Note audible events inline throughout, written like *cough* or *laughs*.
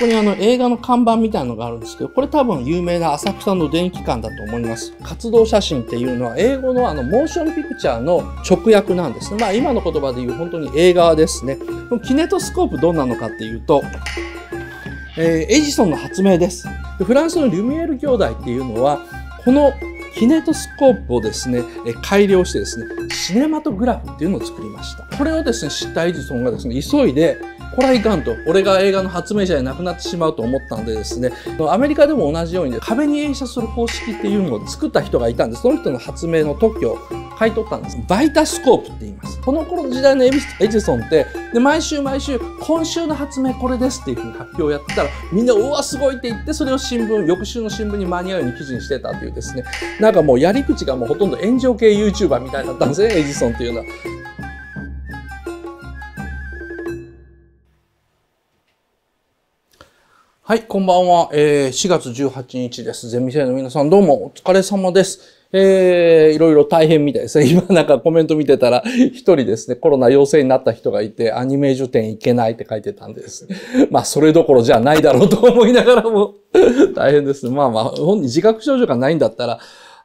ここにあの映画の看板みたいなのがあるんですけど、これ多分有名な浅草の電気館だと思います。活動写真っていうのは英語のあのモーションピクチャーの直訳なんですね。まあ今の言葉で言う本当に映画ですね。キネトスコープどんなのかっていうと、えー、エジソンの発明です。フランスのリュミエール兄弟っていうのは、このキネトスコープをですね、改良してですね、シネマトグラフっていうのを作りました。これをですね、知ったエジソンがですね、急いでこれはいかんと。俺が映画の発明者じゃなくなってしまうと思ったんでですね、アメリカでも同じように、ね、壁に映写する方式っていうのを作った人がいたんです。その人の発明の特許を買い取ったんです。バイタスコープって言います。この頃の時代のエジソンって、で、毎週毎週、今週の発明これですっていうふうに発表をやってたら、みんな、うわ、すごいって言って、それを新聞、翌週の新聞に間に合うように記事にしてたっていうですね、なんかもうやり口がもうほとんど炎上系 YouTuber みたいだったんですね、エジソンっていうのは。はい、こんばんは。えー、4月18日です。ゼミ生の皆さんどうもお疲れ様です。えー、いろいろ大変みたいですね。*laughs* 今なんかコメント見てたら、一人ですね、コロナ陽性になった人がいて、アニメ受験行けないって書いてたんです。*laughs* まあ、それどころじゃないだろうと思いながらも *laughs* 大変です。まあまあ、本人自覚症状がないんだったら、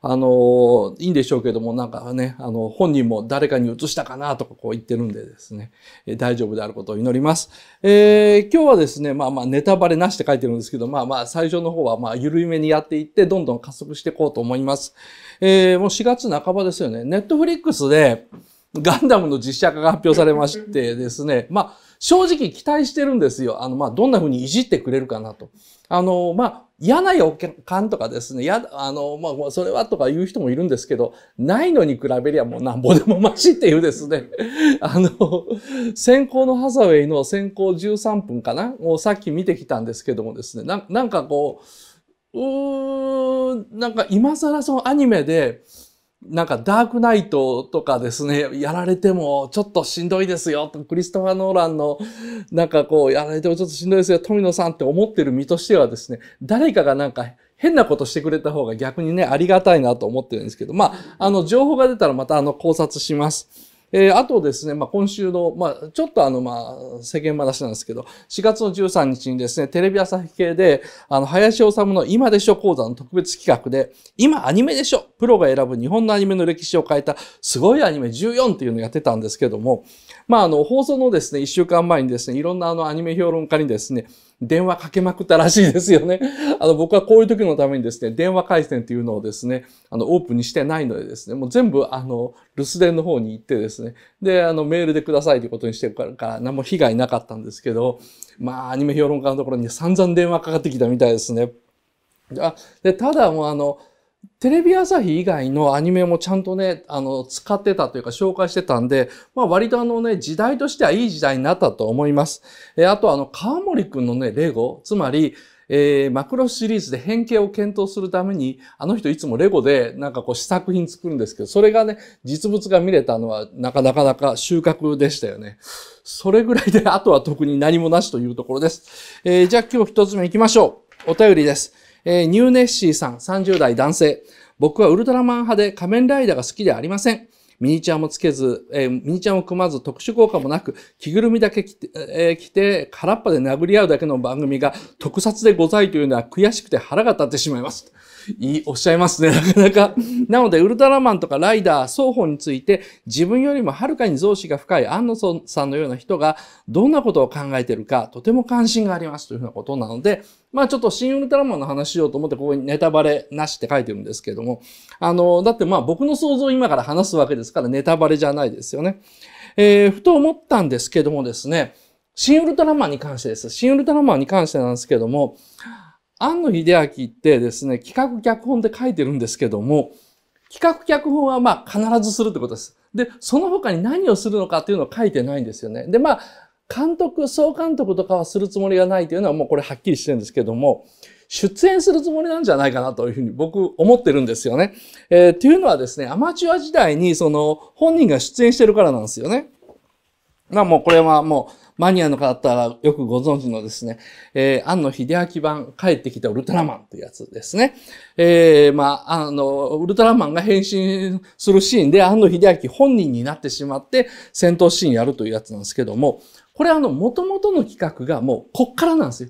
あの、いいんでしょうけども、なんかね、あの、本人も誰かに移したかなとかこう言ってるんでですね、え大丈夫であることを祈ります。えー、今日はですね、まあまあネタバレなしって書いてるんですけど、まあまあ最初の方はまあ緩めにやっていって、どんどん加速していこうと思います。えー、もう4月半ばですよね。ネットフリックスで、ガンダムの実写化が発表されましてですね、まあ、正直期待してるんですよ。あの、まあ、どんな風にいじってくれるかなと。あの、まあ、嫌な予感とかですね、や、あの、まあ、それはとか言う人もいるんですけど、ないのに比べりゃもうなんぼでもマシっていうですね、*laughs* あの、先行のハザウェイの先行13分かな？もうさっき見てきたんですけどもですね、ななんかこう、うーん、なんか今更そのアニメで、なんかダークナイトとかですね、やられてもちょっとしんどいですよ。クリストファー・ノーランのなんかこうやられてもちょっとしんどいですよ。富野さんって思ってる身としてはですね、誰かがなんか変なことしてくれた方が逆にね、ありがたいなと思ってるんですけど、まあ、あの情報が出たらまたあの考察します。えー、あとですね、まあ、今週の、まあ、ちょっとあの、まあ、世間話なんですけど、4月の13日にですね、テレビ朝日系で、あの、林修の今でしょ講座の特別企画で、今アニメでしょプロが選ぶ日本のアニメの歴史を変えたすごいアニメ14っていうのをやってたんですけども、まあ、あの、放送のですね、1週間前にですね、いろんなあの、アニメ評論家にですね、電話かけまくったらしいですよね。*laughs* あの、僕はこういう時のためにですね、電話回線っていうのをですね、あの、オープンにしてないのでですね、もう全部、あの、留守電の方に行ってですね、で、あの、メールでくださいということにしてるから、何も被害なかったんですけど、まあ、アニメ評論家のところに散々電話かかってきたみたいですね。あで、ただもうあの、テレビ朝日以外のアニメもちゃんとね、あの、使ってたというか紹介してたんで、まあ割とあのね、時代としてはいい時代になったと思います。えあとあの、川森くんのね、レゴ、つまり、えー、マクロスシリーズで変形を検討するために、あの人いつもレゴでなんかこう試作品作るんですけど、それがね、実物が見れたのはなかなかなか収穫でしたよね。それぐらいで、あとは特に何もなしというところです。えー、じゃあ今日一つ目行きましょう。お便りです。えー、ニューネッシーさん、30代男性。僕はウルトラマン派で仮面ライダーが好きではありません。ミニチュアもつけず、えー、ミニチュアも組まず、特殊効果もなく、着ぐるみだけ着て、えー、着て、空っぽで殴り合うだけの番組が特撮でございというのは悔しくて腹が立ってしまいます。いい、おっしゃいますね、*laughs* なかなか。なので、ウルトラマンとかライダー双方について、自分よりもはるかに増資が深い安野さんのような人が、どんなことを考えてるか、とても関心がありますというふうなことなので、まあちょっと新ウルトラマンの話しようと思って、ここにネタバレなしって書いてるんですけども、あの、だってまあ僕の想像を今から話すわけですから、ネタバレじゃないですよね。えー、ふと思ったんですけどもですね、新ウルトラマンに関してです。新ウルトラマンに関してなんですけども、庵野秀明ってですね、企画脚本で書いてるんですけども、企画脚本はまあ必ずするってことです。で、その他に何をするのかっていうのを書いてないんですよね。で、まあ、監督、総監督とかはするつもりがないというのはもうこれはっきりしてるんですけども、出演するつもりなんじゃないかなというふうに僕思ってるんですよね。えー、っていうのはですね、アマチュア時代にその本人が出演してるからなんですよね。まあもうこれはもうマニアの方はよくご存知のですね、えー、庵野秀明版帰ってきたウルトラマンというやつですね。えー、まあ、あの、ウルトラマンが変身するシーンで庵野秀明本人になってしまって戦闘シーンやるというやつなんですけども、これあの、元々の企画がもうこっからなんですよ。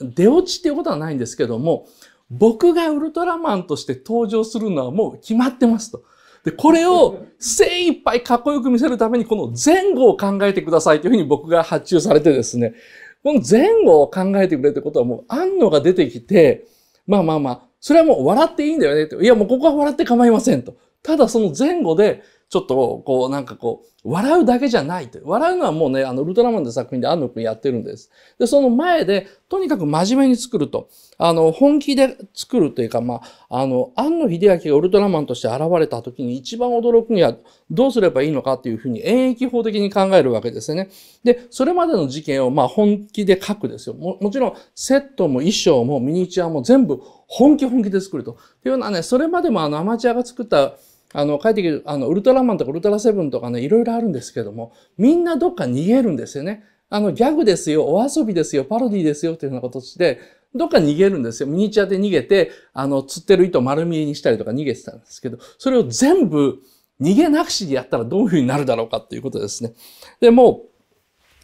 出落ちっていうことはないんですけども、僕がウルトラマンとして登場するのはもう決まってますと。で、これを精一杯かっこよく見せるためにこの前後を考えてくださいというふうに僕が発注されてですね、この前後を考えてくれってことはもう安野が出てきて、まあまあまあ、それはもう笑っていいんだよねっていやもうここは笑って構いませんと。ただその前後でちょっと、こう、なんかこう、笑うだけじゃないと。笑うのはもうね、あの、ウルトラマンの作品で安野くんやってるんです。で、その前で、とにかく真面目に作ると。あの、本気で作るというか、まあ、あの、安野秀明がウルトラマンとして現れた時に一番驚くにはどうすればいいのかっていうふうに演疫法的に考えるわけですね。で、それまでの事件を、ま、本気で書くですよ。ももちろん、セットも衣装もミニチュアも全部本気本気で作ると。っていうのはね、それまでもあの、アマチュアが作ったあの、帰ってきる、あの、ウルトラマンとかウルトラセブンとかね、いろいろあるんですけども、みんなどっか逃げるんですよね。あの、ギャグですよ、お遊びですよ、パロディですよっていうような形で、どっか逃げるんですよ。ミニチュアで逃げて、あの、釣ってる糸丸見えにしたりとか逃げてたんですけど、それを全部逃げなくしでやったらどういうふうになるだろうかっていうことですね。で、も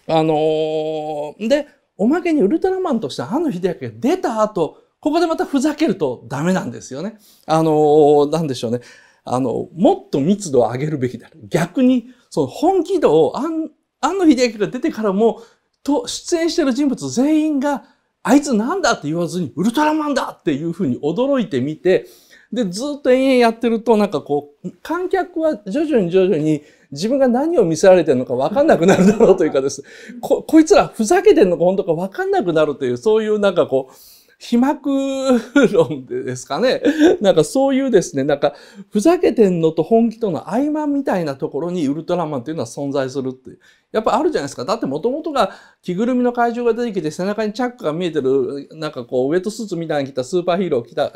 う、あのー、で、おまけにウルトラマンとしてあの秀明が出た後、ここでまたふざけるとダメなんですよね。あのー、なんでしょうね。あの、もっと密度を上げるべきである。逆に、その本気度を、安野秀明が出てからも、と、出演してる人物全員が、あいつなんだって言わずに、ウルトラマンだっていうふうに驚いてみて、で、ずっと延々やってると、なんかこう、観客は徐々に徐々に自分が何を見せられてるのか分かんなくなるだろうというかです。こ、*laughs* こいつらふざけてんのか本当か分かんなくなるという、そういうなんかこう、飛膜論ですかね。*laughs* なんかそういうですね、なんかふざけてんのと本気との合間みたいなところにウルトラマンっていうのは存在するっていう。やっぱあるじゃないですか。だってもともとが着ぐるみの怪獣が出てきて背中にチャックが見えてる、なんかこうウェットスーツみたいに着たスーパーヒーロー着た、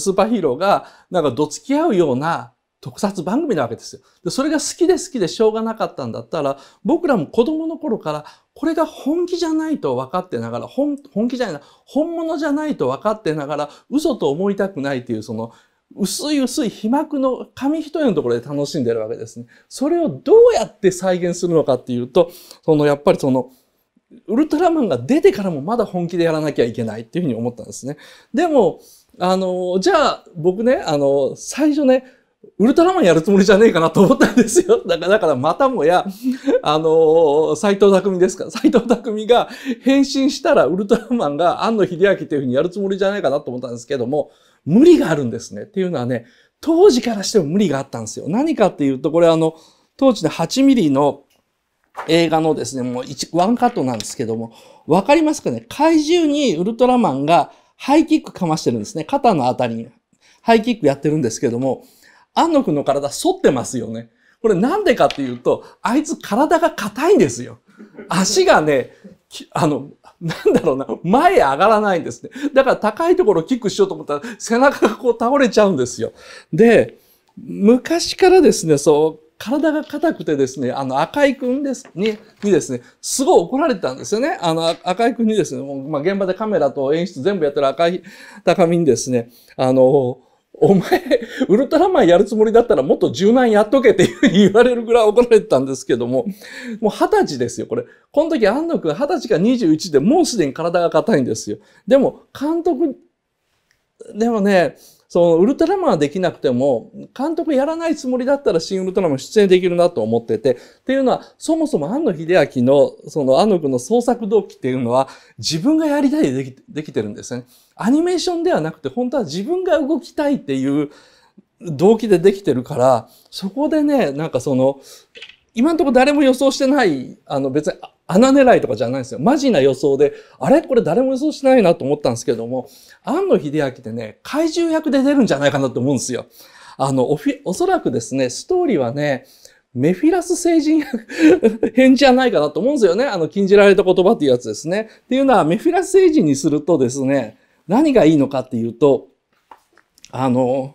スーパーヒーローがなんかどつき合うような特撮番組なわけですよ。で、それが好きで好きでしょうがなかったんだったら、僕らも子供の頃から、これが本気じゃないと分かってながら、本、本気じゃないな、本物じゃないと分かってながら、嘘と思いたくないっていう、その、薄い薄い皮膜の紙一重のところで楽しんでるわけですね。それをどうやって再現するのかっていうと、その、やっぱりその、ウルトラマンが出てからもまだ本気でやらなきゃいけないっていうふうに思ったんですね。でも、あの、じゃあ僕ね、あの、最初ね、ウルトラマンやるつもりじゃねえかなと思ったんですよ。*laughs* だから、だからまたもや、*laughs* あの斎藤匠ですか。斎藤匠が *laughs* 変身したらウルトラマンが安野秀明っていうふうにやるつもりじゃないかなと思ったんですけども、無理があるんですね。っていうのはね、当時からしても無理があったんですよ。何かっていうと、これあの、当時の8ミリの映画のですね、もうワンカットなんですけども、わかりますかね？怪獣にウルトラマンがハイキックかましてるんですね。肩のあたりに。ハイキックやってるんですけども、安野くんの体反ってますよね。これなんでかっていうと、あいつ体が硬いんですよ。足がね、あの、なんだろうな、前上がらないんですね。だから高いところをキックしようと思ったら背中がこう倒れちゃうんですよ。で、昔からですね、そう、体が硬くてですね、あの赤井くんですに、にですね、すごい怒られてたんですよね。あの赤井くんにですね、もうまあ、現場でカメラと演出全部やってる赤井高見にですね、あの、お前、ウルトラマンやるつもりだったらもっと柔軟やっとけっていうふうに言われるぐらい怒られてたんですけども、*laughs* もう二十歳ですよ、これ。この時安野くん二十歳か21でもうすでに体が硬いんですよ。でも、監督、でもね、そのウルトラマンはできなくても、監督やらないつもりだったら新ウルトラマン出演できるなと思ってて、っていうのは、そもそも安野秀明の、その安野くんの創作動機っていうのは、自分がやりたいでできできてるんですね。アニメーションではなくて、本当は自分が動きたいっていう動機でできてるから、そこでね、なんかその、今のとこ誰も予想してない、あの別に穴狙いとかじゃないんですよ。マジな予想で、あれ？これ誰も予想しないなと思ったんですけども、庵野秀明ってね、怪獣役で出るんじゃないかなと思うんですよ。あの、おおそらくですね、ストーリーはね、メフィラス星人 *laughs* 編じゃないかなと思うんですよね。あの、禁じられた言葉っていうやつですね。っていうのは、メフィラス星人にするとですね、何がいいのかっていうと、あの、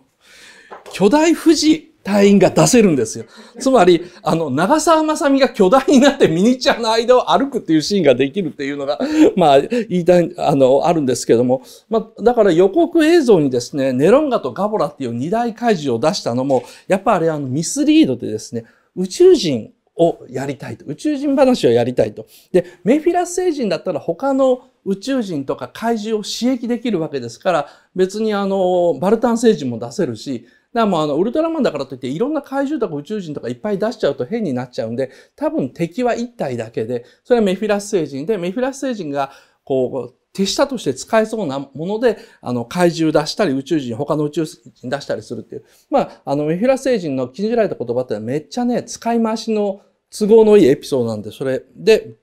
巨大富士隊員が出せるんですよ。*laughs* つまり、あの、長澤まさみが巨大になってミニチュアの間を歩くっていうシーンができるっていうのが、まあ、言いたい、あの、あるんですけども、まあ、だから予告映像にですね、ネロンガとガボラっていう二大怪獣を出したのも、やっぱりあの、ミスリードでですね、宇宙人をやりたいと。宇宙人話をやりたいと。で、メフィラス星人だったら他の宇宙人とか怪獣を刺激できるわけですから、別にあの、バルタン星人も出せるし、だからもうあの、ウルトラマンだからといっていろんな怪獣とか宇宙人とかいっぱい出しちゃうと変になっちゃうんで、多分敵は一体だけで、それはメフィラス星人で、メフィラス星人がこう、手下として使えそうなもので、あの、怪獣出したり、宇宙人、他の宇宙人出したりするっていう。まあ、あの、メフィラス星人の禁じられた言葉ってめっちゃね、使い回しの都合のいいエピソードなんで、それで、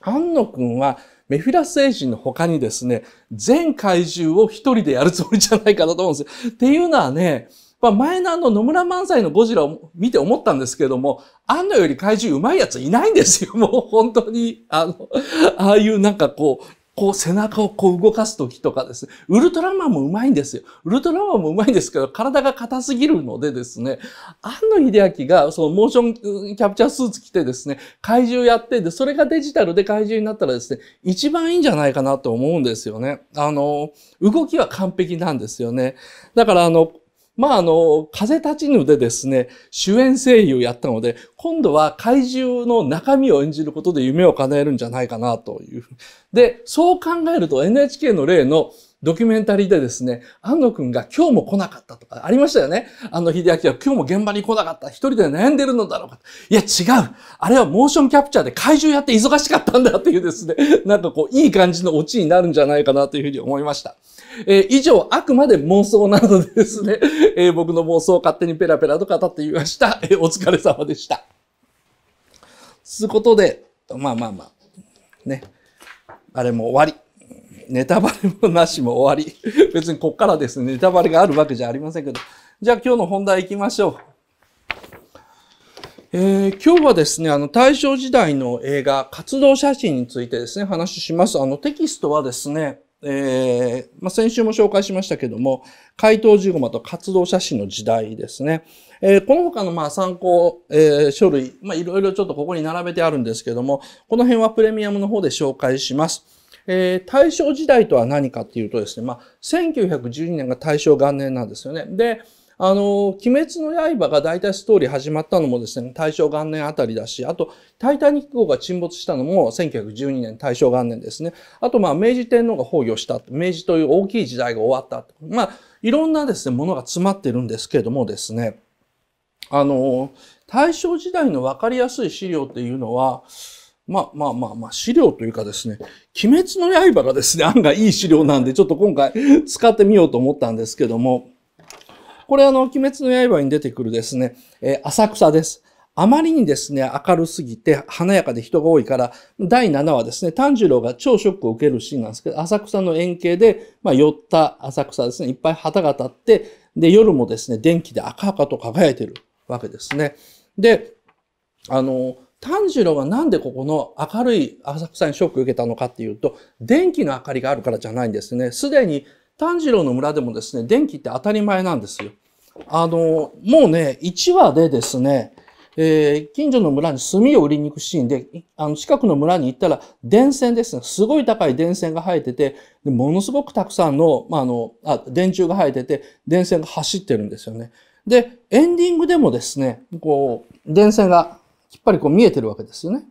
安野くんはメフィラス星人の他にですね、全怪獣を一人でやるつもりじゃないかなと思うんですよ。っていうのはね、まあ、前のあの野村漫才のゴジラを見て思ったんですけども、あんのより怪獣うまいやついないんですよ。もう本当に、あの、ああいうなんかこう、こう背中をこう動かすときとかですね、ウルトラマンもうまいんですよ。ウルトラマンもうまいんですけど、体が硬すぎるのでですね、安野秀明がそのモーションキャプチャースーツ着てですね、怪獣やって、で、それがデジタルで怪獣になったらですね、一番いいんじゃないかなと思うんですよね。あの、動きは完璧なんですよね。だからあの、まあ、あの、風立ちぬでですね、主演声優やったので、今度は怪獣の中身を演じることで夢を叶えるんじゃないかなという。で、そう考えると NHK の例のドキュメンタリーでですね、安野くんが今日も来なかったとかありましたよね。安野秀明は今日も現場に来なかった。一人で悩んでるのだろうか。いや違う。あれはモーションキャプチャーで怪獣やって忙しかったんだっていうですね、なんかこういい感じのオチになるんじゃないかなというふうに思いました。えー、以上、あくまで妄想なのでですね、*laughs* えー、僕の妄想を勝手にペラペラと語ってみました。*laughs* えー、お疲れ様でした。つうことで、まあまあまあ、ね、あれも終わり。ネタバレもなしも終わり。*laughs* 別にこっからですね、ネタバレがあるわけじゃありませんけど。じゃあ今日の本題行きましょう。えー、今日はですね、あの、大正時代の映画、活動写真についてですね、話します。あの、テキストはですね、えー、まあ、先週も紹介しましたけども、回答ジゴマと活動写真の時代ですね。えー、この他のまあ参考、えー、書類、まあ、いろいろちょっとここに並べてあるんですけども、この辺はプレミアムの方で紹介します。えー、大正時代とは何かっていうとですね、まあ、1912年が大正元年なんですよね。で、あの、鬼滅の刃が大体ストーリー始まったのもですね、大正元年あたりだし、あと、タイタニック号が沈没したのも1912年大正元年ですね。あと、まあ、明治天皇が崩御した。明治という大きい時代が終わった。まあ、いろんなですね、ものが詰まってるんですけどもですね、あの、大正時代のわかりやすい資料っていうのは、まあまあまあまあ、資料というかですね、鬼滅の刃がですね、案外いい資料なんで、ちょっと今回使ってみようと思ったんですけども、これあの、鬼滅の刃に出てくるですね、え、浅草です。あまりにですね、明るすぎて華やかで人が多いから、第7話ですね、炭治郎が超ショックを受けるシーンなんですけど、浅草の円形で、まあ、寄った浅草ですね、いっぱい旗が立って、で、夜もですね、電気で赤々と輝いてるわけですね。で、あの、炭治郎がなんでここの明るい浅草にショックを受けたのかっていうと、電気の明かりがあるからじゃないんですね。すでに炭治郎の村でもですね、電気って当たり前なんですよ。あの、もうね、1話でですね、えー、近所の村に炭を売りに行くシーンで、あの、近くの村に行ったら、電線ですね。すごい高い電線が生えてて、でものすごくたくさんの、まあ、あのあ、電柱が生えてて、電線が走ってるんですよね。で、エンディングでもですね、こう、電線がきっぱりこう見えてるわけですよね。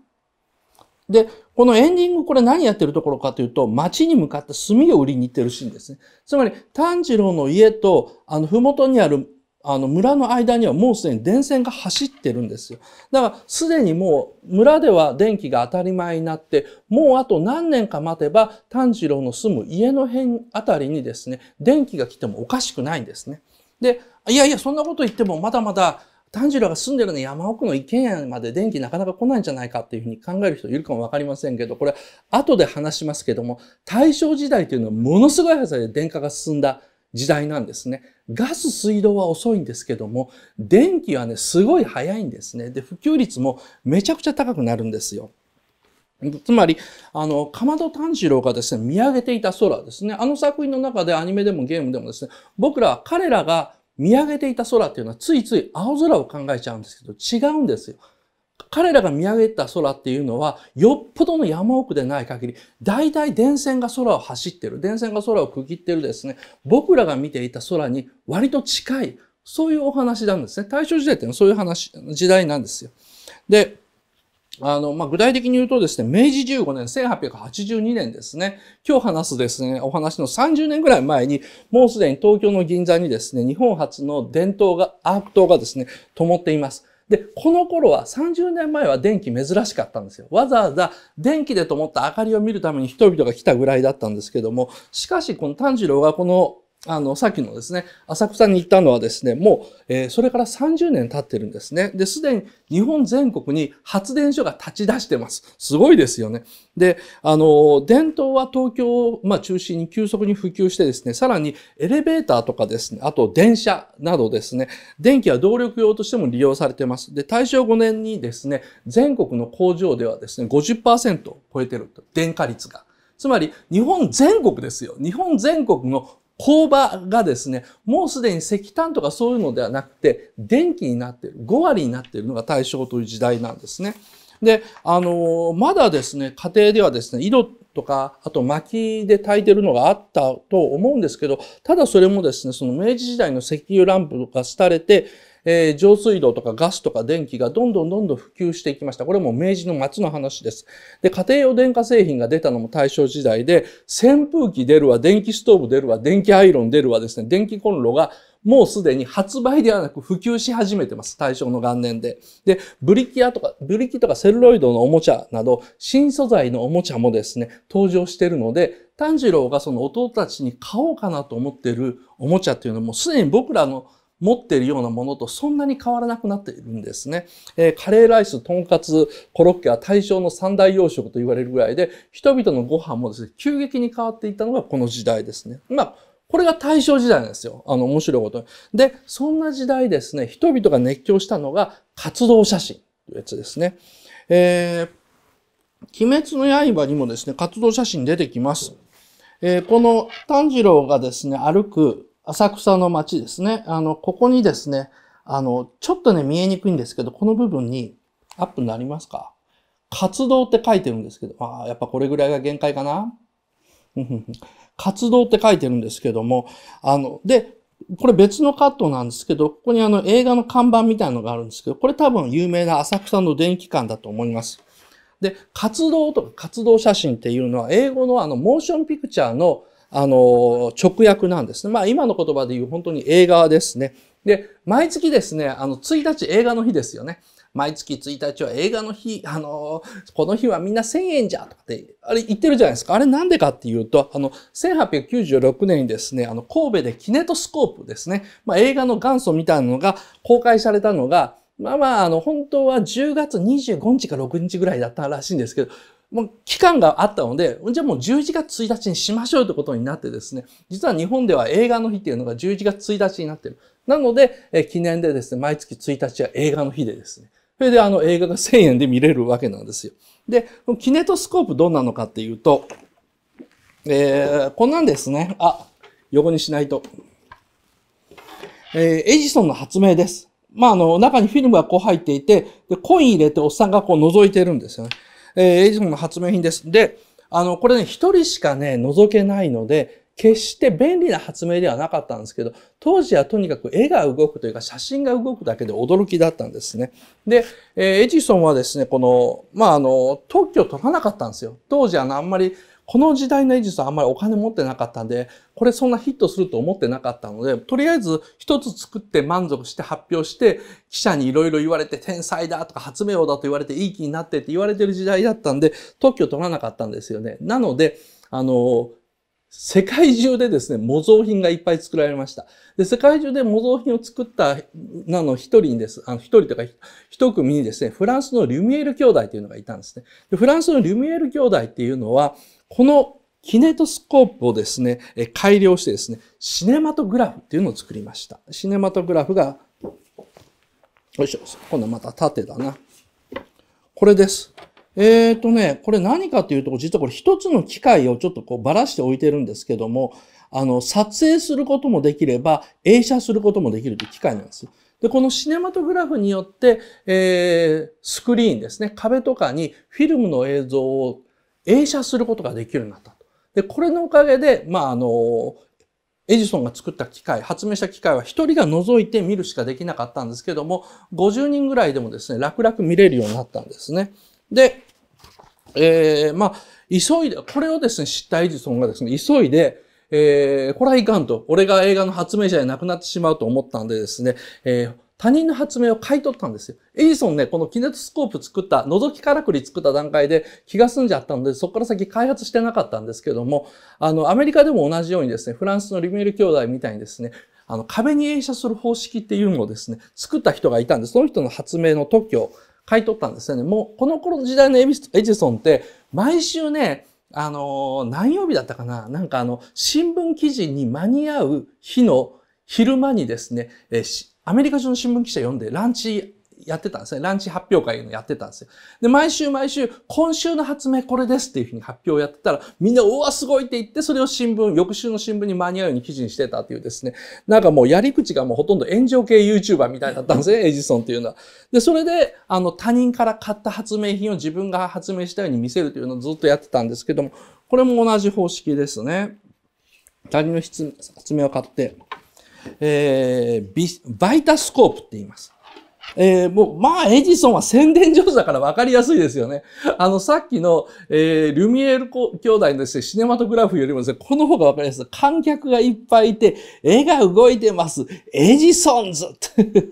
で、このエンディング、これ何やってるところかというと、街に向かって炭を売りに行ってるシーンですね。つまり、炭治郎の家と、あの、ふもとにある、あの、村の間にはもうすでに電線が走ってるんですよ。だから、すでにもう、村では電気が当たり前になって、もうあと何年か待てば、炭治郎の住む家の辺あたりにですね、電気が来てもおかしくないんですね。で、いやいや、そんなこと言っても、まだまだ、炭治郎が住んでるの山奥の一軒家まで電気なかなか来ないんじゃないかっていうふうに考える人いるかもわかりませんけど、これ後で話しますけども、大正時代というのはものすごい速さで電化が進んだ時代なんですね。ガス、水道は遅いんですけども、電気はね、すごい早いんですね。で、普及率もめちゃくちゃ高くなるんですよ。つまり、あの、かまど炭治郎がですね、見上げていた空ですね。あの作品の中でアニメでもゲームでもですね、僕らは彼らが見上げていた空っていうのはついつい青空を考えちゃうんですけど違うんですよ。彼らが見上げた空っていうのはよっぽどの山奥でない限り大体電線が空を走ってる電線が空を区切ってるですね僕らが見ていた空に割と近いそういうお話なんですね。大正時代っていうのはそういう話、時代なんですよ。で、あの、まあ、具体的に言うとですね、明治15年、1882年ですね、今日話すですね、お話の30年ぐらい前に、もうすでに東京の銀座にですね、日本初の電灯が、アーク灯がですね、灯っています。で、この頃は30年前は電気珍しかったんですよ。わざわざ電気で灯った明かりを見るために人々が来たぐらいだったんですけども、しかしこの炭治郎がこのあの、さっきのですね、浅草に行ったのはですね、もう、えー、それから30年経ってるんですね。で、すでに日本全国に発電所が立ち出してます。すごいですよね。で、あの、伝統は東京、まあ、中心に急速に普及してですね、さらにエレベーターとかですね、あと電車などですね、電気は動力用としても利用されてます。で、大正5年にですね、全国の工場ではですね、50%を超えてると。電化率が。つまり、日本全国ですよ。日本全国の工場がですね、もうすでに石炭とかそういうのではなくて、電気になっている、5割になっているのが対象という時代なんですね。で、あの、まだですね、家庭ではですね、井戸とか、あと薪で炊いてるのがあったと思うんですけど、ただそれもですね、その明治時代の石油ランプが廃れて、えー、上水道とかガスとか電気がどんどんどんどん普及していきました。これも明治の末の話です。で、家庭用電化製品が出たのも大正時代で、扇風機出るわ、電気ストーブ出るわ、電気アイロン出るわですね、電気コンロがもうすでに発売ではなく普及し始めてます。大正の元年で。で、ブリキアとか、ブリキとかセルロイドのおもちゃなど、新素材のおもちゃもですね、登場してるので、炭治郎がその弟たちに買おうかなと思ってるおもちゃっていうのも、すでに僕らの持っているようなものとそんなに変わらなくなっているんですね。えー、カレーライス、とんかつ、コロッケは大正の三大洋食と言われるぐらいで、人々のご飯もですね、急激に変わっていったのがこの時代ですね。まあ、これが大正時代なんですよ。あの、面白いことに。で、そんな時代ですね、人々が熱狂したのが活動写真というやつですね。えー、鬼滅の刃にもですね、活動写真出てきます。えー、この炭治郎がですね、歩く浅草の街ですね。あの、ここにですね、あの、ちょっとね、見えにくいんですけど、この部分にアップになりますか？活動って書いてるんですけど、ああ、やっぱこれぐらいが限界かな？*laughs* 活動って書いてるんですけども、あの、で、これ別のカットなんですけど、ここにあの映画の看板みたいなのがあるんですけど、これ多分有名な浅草の電気館だと思います。で、活動とか活動写真っていうのは、英語のあの、モーションピクチャーのあの、直訳なんですね。まあ今の言葉で言う本当に映画ですね。で、毎月ですね、あの、1日映画の日ですよね。毎月1日は映画の日、あの、この日はみんな1000円じゃとかって、あれ言ってるじゃないですか。あれなんでかっていうと、あの、1896年にですね、あの、神戸でキネトスコープですね。まあ映画の元祖みたいなのが公開されたのが、まあまあ、あの、本当は10月25日か6日ぐらいだったらしいんですけど、もう期間があったので、じゃあもう11月1日にしましょうということになってですね、実は日本では映画の日っていうのが11月1日になってる。なので、え記念でですね、毎月1日は映画の日でですね、それであの映画が1000円で見れるわけなんですよ。で、キネトスコープどうなのかっていうと、えー、こんなんですね。あ、横にしないと。えー、エジソンの発明です。まあ、あの、中にフィルムがこう入っていて、で、コイン入れておっさんがこう覗いてるんですよね。えー、エジソンの発明品です。で、あの、これね、一人しかね、覗けないので、決して便利な発明ではなかったんですけど、当時はとにかく絵が動くというか写真が動くだけで驚きだったんですね。で、えー、エジソンはですね、この、まあ、あの、特許を取らなかったんですよ。当時あの、あんまりこの時代のエジソンあんまりお金持ってなかったんで、これそんなヒットすると思ってなかったので、とりあえず一つ作って満足して発表して、記者にいろいろ言われて天才だとか発明王だと言われていい気になってって言われてる時代だったんで、特許取らなかったんですよね。なので、あの、世界中でですね、模造品がいっぱい作られました。で、世界中で模造品を作ったなの一人にです、あの一人とか一組にですね、フランスのリュミエール兄弟というのがいたんですね。でフランスのリュミエール兄弟っていうのは、このキネトスコープをですね、改良してですね、シネマトグラフっていうのを作りました。シネマトグラフが、よいしょ、今度また縦だな。これです。えっ、ー、とね、これ何かというと、実はこれ一つの機械をちょっとこうばらして置いてるんですけども、あの、撮影することもできれば、映写することもできるという機械なんです。で、このシネマトグラフによって、えー、スクリーンですね、壁とかにフィルムの映像を映写することができるようになったと。で、これのおかげで、まあ、あの、エジソンが作った機械、発明した機械は一人が覗いて見るしかできなかったんですけども、50人ぐらいでもですね、楽々見れるようになったんですね。で、えー、まあ、急いで、これをですね、知ったエジソンがですね、急いで、えー、これはいかんと。俺が映画の発明者じゃなくなってしまうと思ったんでですね、えー、他人の発明を買い取ったんですよ。エジソンね、このキネトスコープ作った、覗きからくり作った段階で気が済んじゃったので、そこから先開発してなかったんですけども、あの、アメリカでも同じようにですね、フランスのリメール兄弟みたいにですね、あの、壁に映写する方式っていうのをですね、作った人がいたんです。その人の発明の特許を買い取ったんですよね。もう、この頃の時代のエジソンって、毎週ね、あの、何曜日だったかな？なんかあの、新聞記事に間に合う日の昼間にですね、えアメリカ中の新聞記者読んでランチやってたんですね。ランチ発表会のやってたんですよ。で、毎週毎週、今週の発明これですっていうふうに発表をやってたら、みんな、うわ、すごいって言って、それを新聞、翌週の新聞に間に合うように記事にしてたっていうですね。なんかもうやり口がもうほとんど炎上系 YouTuber みたいだったんですね、エジソンっていうのは。で、それで、あの、他人から買った発明品を自分が発明したように見せるというのをずっとやってたんですけども、これも同じ方式ですね。他人の発明を買って、えー、バイタスコープって言います。えー、もう、まあ、エジソンは宣伝上手だから分かりやすいですよね。あの、さっきの、えー、ルミエール兄弟のですね、シネマトグラフよりもですね、この方が分かりやすい。観客がいっぱいいて、絵が動いてます。エジソンズ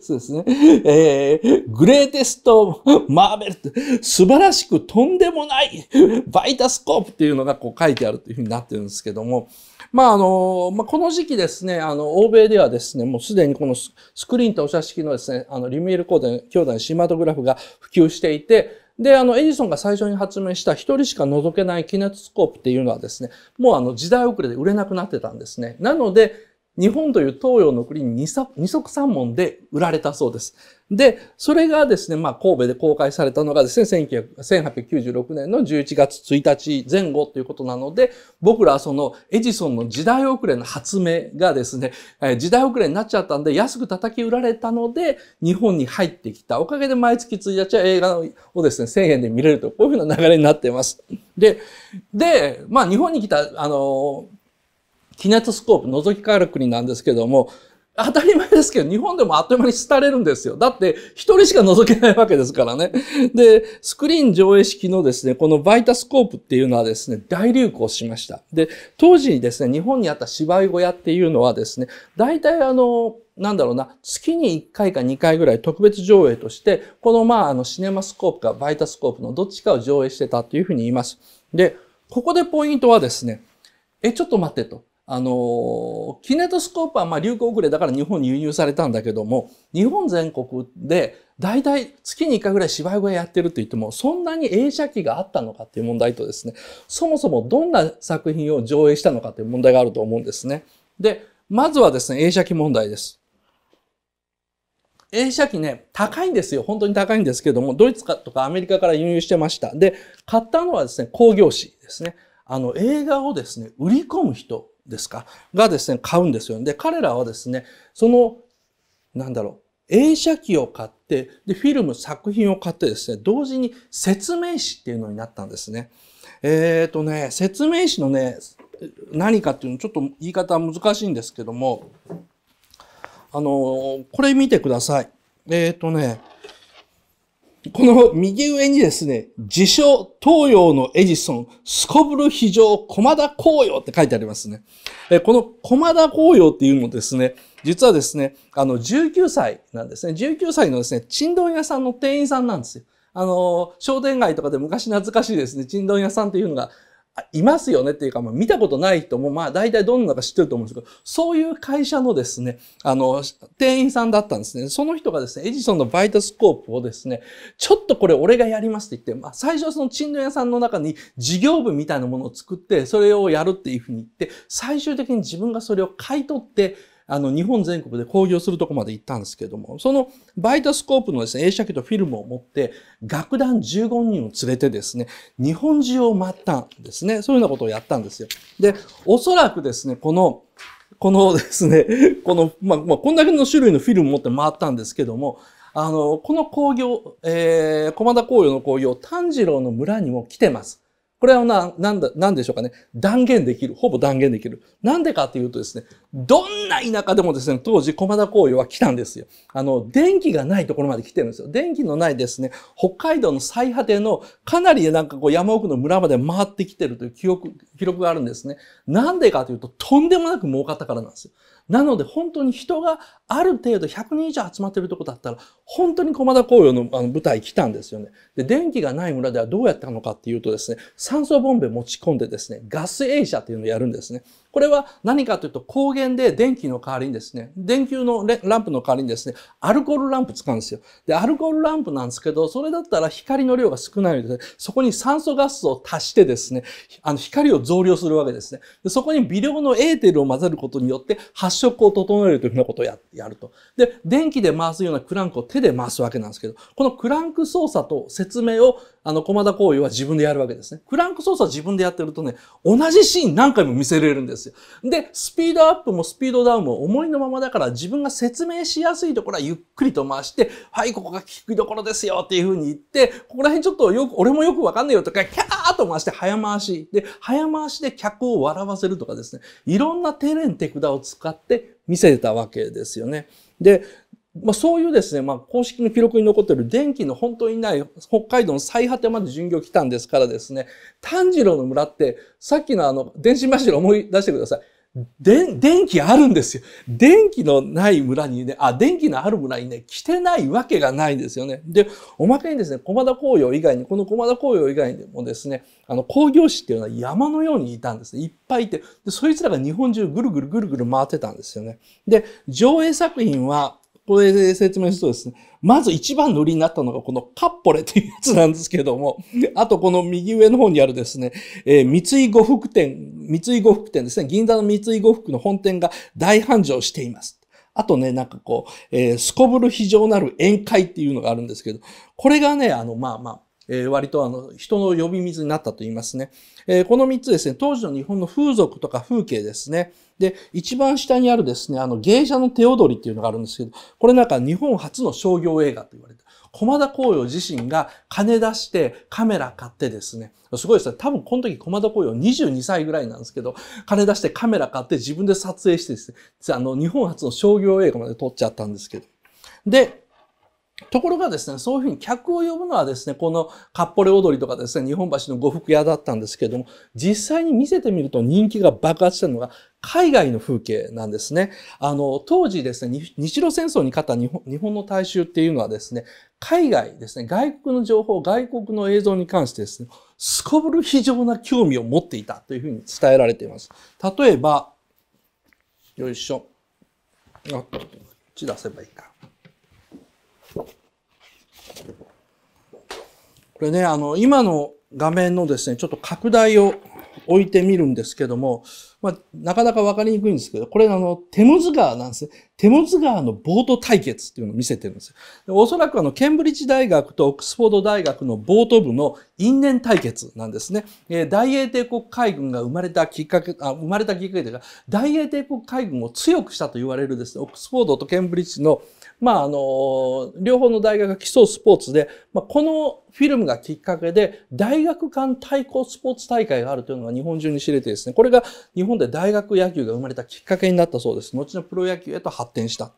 そうですね。えー、グレーテストマーベルって素晴らしくとんでもないバイタスコープっていうのがこう書いてあるというふうになってるんですけども、まあ、あの、まあ、この時期ですね、あの、欧米ではですね、もうすでにこのスクリーンとお写真のですね、あの、リミエルコーデ兄弟のシマトグラフが普及していて、で、あの、エジソンが最初に発明した一人しか覗けないキネトスコープっていうのはですね、もうあの、時代遅れで売れなくなってたんですね。なので、日本という東洋の国に二足三門で売られたそうです。で、それがですね、まあ、神戸で公開されたのがですね、1896年の11月1日前後ということなので、僕らはそのエジソンの時代遅れの発明がですね、時代遅れになっちゃったんで、安く叩き売られたので、日本に入ってきた。おかげで毎月1日は映画をですね、1000円で見れると、こういうふうな流れになっています。で、で、まあ、日本に来た、あの、キネトスコープ、覗きからくりなんですけども、当たり前ですけど、日本でもあっという間に廃れるんですよ。だって、一人しか覗けないわけですからね。で、スクリーン上映式のですね、このバイタスコープっていうのはですね、大流行しました。で、当時にですね、日本にあった芝居小屋っていうのはですね、大体あの、なんだろうな、月に1回か2回ぐらい特別上映として、このまあ、あの、シネマスコープかバイタスコープのどっちかを上映してたというふうに言います。で、ここでポイントはですね、え、ちょっと待ってと。あの、キネトスコープはまあ流行遅れだから日本に輸入されたんだけども、日本全国で大体月に1回ぐらい芝居小屋やってるって言っても、そんなに映写機があったのかっていう問題とですね、そもそもどんな作品を上映したのかっていう問題があると思うんですね。で、まずはですね、映写機問題です。映写機ね、高いんですよ。本当に高いんですけども、ドイツとかアメリカから輸入してました。で、買ったのはですね、工業誌ですね。あの、映画をですね、売り込む人ですか、がですね、買うんですよ。で、彼らはですね、その、なんだろう、映写機を買って、で、フィルム、作品を買ってですね、同時に説明誌っていうのになったんですね。えっ、ー、とね、説明誌のね、何かっていうのちょっと言い方は難しいんですけども、あの、これ見てください。えっ、ー、とね、この右上にですね、自称東洋のエジソン、すこぶる非常駒田紅葉って書いてありますね。えこの駒田紅葉っていうのですね、実はですね、あの、19歳なんですね。19歳のですね、珍道屋さんの店員さんなんですよ。あの、商店街とかで昔懐かしいですね、珍道屋さんっていうのがいますよねっていうか、まあ、見たことない人も、まあ、大体どんなか知ってると思うんですけど、そういう会社のですね、あの、店員さんだったんですね。その人がですね、エジソンのバイトスコープをですね、ちょっとこれ俺がやりますって言って、まあ、最初はその賃料屋さんの中に事業部みたいなものを作って、それをやるっていうふうに言って、最終的に自分がそれを買い取って、あの、日本全国で興行するとこまで行ったんですけども、そのバイトスコープのですね、映写機とフィルムを持って、楽団15人を連れてですね、日本中を回ったんですね。そういうようなことをやったんですよ。で、おそらくですね、この、このですね、*laughs* この、まあ、まあ、こんだけの種類のフィルムを持って回ったんですけども、あの、この工業、えー、駒田工業の工業、炭治郎の村にも来てます。これはな、なんだ、なんでしょうかね。断言できる。ほぼ断言できる。なんでかっていうとですね、どんな田舎でもですね、当時駒田紅葉は来たんですよ。あの、電気がないところまで来てるんですよ。電気のないですね、北海道の最果てのかなりなんかこう山奥の村まで回ってきてるという記憶、記録があるんですね。なんでかというと、とんでもなく儲かったからなんですよ。なので本当に人がある程度100人以上集まってるとこだったら、本当に駒田紅葉のあの舞台来たんですよね。で、電気がない村ではどうやったのかっていうとですね、酸素ボンベ持ち込んでですね、ガス映写っていうのをやるんですね。これは何かというと光源で電気の代わりにですね、電球のランプの代わりにですね、アルコールランプ使うんですよ。で、アルコールランプなんですけど、それだったら光の量が少ないので、そこに酸素ガスを足してですね、あの光を増量するわけですね。でそこに微量のエーテルを混ぜることによって発色を整えるというふうなことをややると。で、電気で回すようなクランクを手で回すわけなんですけど、このクランク操作と説明をあの、駒田行為は自分でやるわけですね。クランク操作自分でやってるとね、同じシーン何回も見せれるんですよ。で、スピードアップもスピードダウンも思いのままだから自分が説明しやすいところはゆっくりと回して、はい、ここが聞くところですよっていう風に言って、ここら辺ちょっとよく、俺もよくわかんないよとか、キャーッと回して早回し。で、早回しで客を笑わせるとかですね。いろんな手練手札を使って見せたわけですよね。で、まあ、そういうですね、まあ、公式の記録に残っている電気の本当にない北海道の最果てまで巡業来たんですからですね、炭治郎の村って、さっきのあの、電子マシン思い出してください。で、電気あるんですよ。電気のない村にね、あ、電気のある村にね、来てないわけがないんですよね。で、おまけにですね、駒田紅葉以外に、この駒田紅葉以外にもですね、あの、工業士っていうのは山のようにいたんですね。いっぱいいて。で、そいつらが日本中ぐるぐるぐるぐる回ってたんですよね。で、上映作品は、これで説明するとですね、まず一番塗りになったのがこのカッポレというやつなんですけども、*laughs* あとこの右上の方にあるですね、えー、三井呉服店、三井呉服店ですね、銀座の三井呉服の本店が大繁盛しています。あとね、なんかこう、えー、すこぶる非常なる宴会っていうのがあるんですけど、これがね、あの、まあまあ、えー、割とあの、人の呼び水になったと言いますね。えー、この三つですね、当時の日本の風俗とか風景ですね。で、一番下にあるですね、あの、芸者の手踊りっていうのがあるんですけど、これなんか日本初の商業映画と言われて、駒田光陽自身が金出してカメラ買ってですね、すごいですね。多分この時駒田光陽22歳ぐらいなんですけど、金出してカメラ買って自分で撮影してですね、あの、日本初の商業映画まで撮っちゃったんですけど。で、ところがですね、そういうふうに客を呼ぶのはですね、このカッポレ踊りとかですね、日本橋の呉服屋だったんですけれども、実際に見せてみると人気が爆発したのが海外の風景なんですね。あの、当時ですね、日露戦争に勝った日本日本の大衆っていうのはですね、海外ですね、外国の情報、外国の映像に関してですね、すこぶる非常な興味を持っていたというふうに伝えられています。例えば、よいしょ。あ、こっち出せばいいか。これね、あの、今の画面のですね、ちょっと拡大を置いてみるんですけども、まあ、なかなかわかりにくいんですけど、これあの、テムズ川なんですね。テムズ川のボート対決っていうのを見せてるんですよ。おそらくあの、ケンブリッジ大学とオックスフォード大学のボート部の因縁対決なんですね。えー、大英帝国海軍が生まれたきっかけ、あ生まれたきっかけというか、大英帝国海軍を強くしたと言われるですね、オックスフォードとケンブリッジのまあ、あの、両方の大学が競うスポーツで、まあ、このフィルムがきっかけで、大学間対抗スポーツ大会があるというのが日本中に知れてですね、これが日本で大学野球が生まれたきっかけになったそうです。後のプロ野球へと発展した。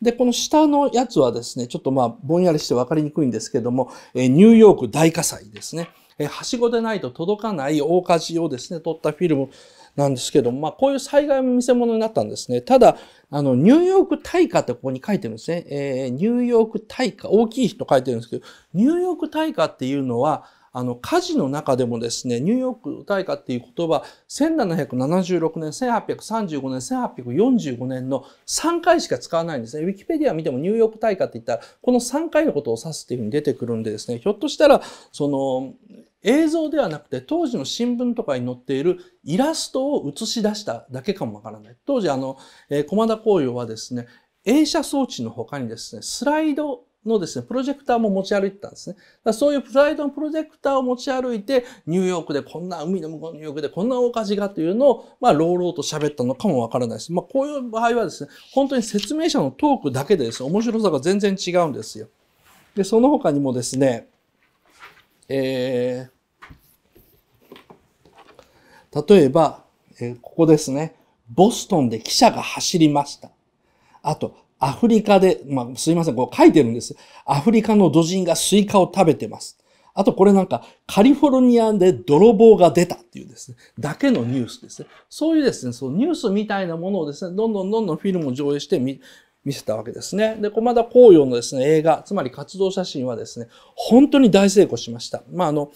で、この下のやつはですね、ちょっとまあ、ぼんやりして分かりにくいんですけども、えニューヨーク大火災ですね。えはしごでないと届かない大火事をですね、撮ったフィルムなんですけども、まあ、こういう災害も見せ物になったんですね。ただ、あの、ニューヨーク大火ってここに書いてるんですね。えー、ニューヨーク大火、大きい人書いてるんですけど、ニューヨーク大火っていうのは、あの、火事の中でもですね、ニューヨーク大火っていう言葉、1776年、1835年、1845年の3回しか使わないんですね。ウィキペディア見てもニューヨーク大火って言ったら、この3回のことを指すっていうふうに出てくるんでですね、ひょっとしたら、その、映像ではなくて当時の新聞とかに載っているイラストを映し出しただけかもわからない。当時あの、えー、駒田紅葉はですね、映写装置の他にですね、スライドのですね、プロジェクターも持ち歩いてたんですね。そういうプライドのプロジェクターを持ち歩いて、ニューヨークでこんな海の向こうのニューヨークでこんな大火事がというのを、まあ、朗々と喋ったのかもわからないです。まあ、こういう場合はですね、本当に説明者のトークだけでですね、面白さが全然違うんですよ。で、その他にもですね、えー、例えば、えー、ここですね。ボストンで汽車が走りました。あと、アフリカで、まあ、すいません、こう書いてるんです。アフリカの土人がスイカを食べてます。あとこれなんか、カリフォルニアで泥棒が出たっていうですね、だけのニュースですね。そういうですね、そのニュースみたいなものをですね、どんどんどんどんフィルムを上映してみ、見せたわけですね。で、駒田好洋のですね、映画、つまり活動写真はですね、本当に大成功しました。まあ、あの、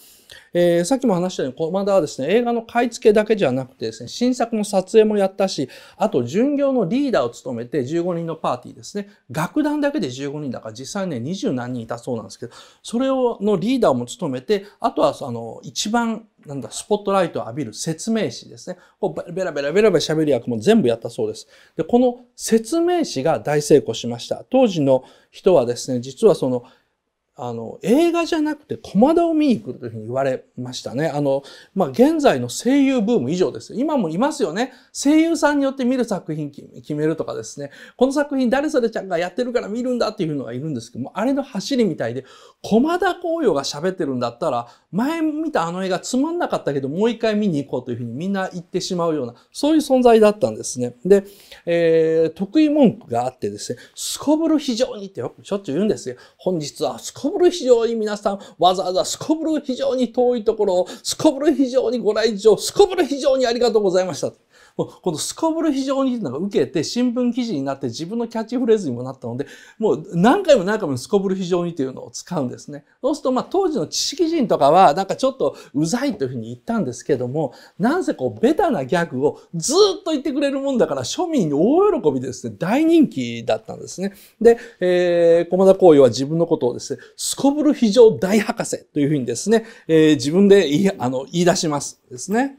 えー、さっきも話したように、駒田はですね、映画の買い付けだけじゃなくてですね、新作の撮影もやったし、あと巡業のリーダーを務めて15人のパーティーですね。楽団だけで15人だから実際ね、20何人いたそうなんですけど、それをのリーダーも務めて、あとはあの、一番なんだ、スポットライトを浴びる説明詞ですね。こうベラベラベラベラ喋る役も全部やったそうです。で、この説明詞が大成功しました。当時の人はですね、実はそのあの、映画じゃなくてコマダを見に来るというふうに言われましたね。あの、まあ、現在の声優ブーム以上です。今もいますよね。声優さんによって見る作品決めるとかですね。この作品誰それちゃんがやってるから見るんだっていうのがいるんですけども、あれの走りみたいで、コマダ紅葉が喋ってるんだったら、前見たあの映画つまんなかったけど、もう一回見に行こうというふうにみんな言ってしまうような、そういう存在だったんですね。で、えー、得意文句があってですね、すこぶる非常にってよくしょっちゅう言うんですよ。本日はすここぶる非常に皆さん、わざわざすこぶる非常に遠いところを、すこぶる非常にご来場、すこぶる非常にありがとうございました。このすこぶる非常にのが受けて新聞記事になって自分のキャッチフレーズにもなったので、もう何回も何回もすこぶる非常にというのを使うんですね。そうするとまあ当時の知識人とかはなんかちょっとうざいというふうに言ったんですけども、なんせこうベタなギャグをずっと言ってくれるもんだから庶民に大喜びですね、大人気だったんですね。で、えー、駒田光陽は自分のことをですね、すこぶる非常大博士というふうにですね、えー、自分で言いあの言い出しますですね。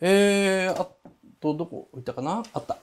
えー、あと、どこ置いたかな？あった。